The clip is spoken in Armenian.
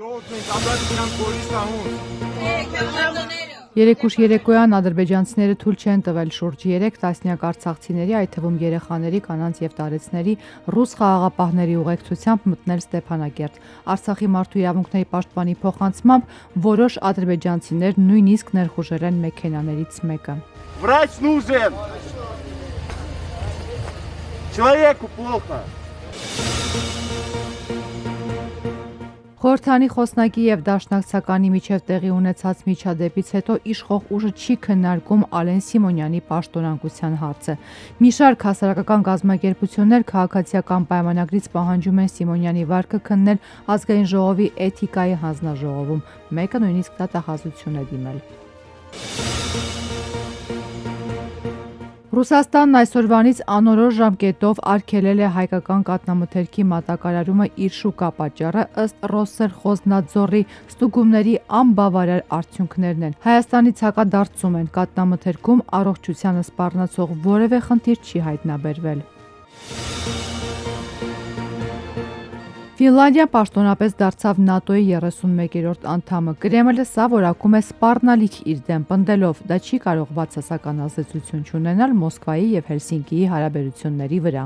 Ժողովուրդն ենք ամրացիան կորիստահուն։ Երեկուշ երեկոյան ադրբեջանցիները թույլ չեն տվել շուրջ 3 տասնյակ արցախցիների, այդ թվում երեխաների, կանանց եւ տարեցների ռուս խաղաղապահների ուղեկցությամբ մտնել Ստեփանագերտ։ Արցախի մարդու իրավունքների պաշտպանի փոխանցմամբ որոշ ադրբեջանցիներ նույնիսկ ներխուժել են մեքենաներից մեկը։ Врач нужен. Человеку плохо. Խորհրդանի խոսնակի եւ դաշնակցականի միջև տեղի ունեցած միջադեպից հետո իշխող ուժը չի քննարկում Ալեն Սիմոնյանի պաշտոնանկության հարցը։ Մի շարք հասարակական գազམ་ագերբություններ քաղաքացիական պայմանագրից պահանջում են Սիմոնյանի վարկը քննել ազգային ժողովի էթիկայի հանձնաժողովում։ Մեկը նույնիսկ դատախազություն է դիմել։ Ռուսաստանն այսօրվանից անորոշ ժամկետով արգելել է հայկական կատնամթերքի մատակարարումը իր շուկա պատճառը ըստ Ռոսեր Խոզնաձորի ստուգումների անբավարար արդյունքներն են։ Հայաստանից հակադարձում են կատնամթերքում առողջությանը սպառնացող որևէ խնդիր չի հայտնաբերվել։ Ֆինլանդիան պաշտոնապես դարձավ ՆԱՏՕ-ի 31-րդ անդամը։ Կրեմլը սա որակում է սպառնալիք իր դեմ պնդելով, դա չի կարող բացասական ազդեցություն ունենալ Մոսկվայի եւ Հելսինկիի հարաբերությունների վրա։